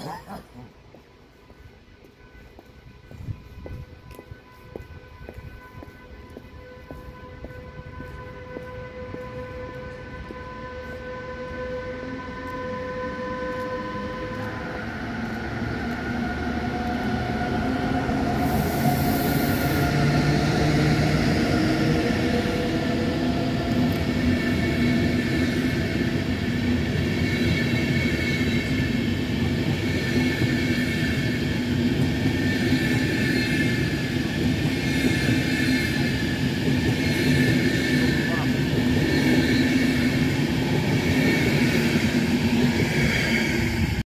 Yeah.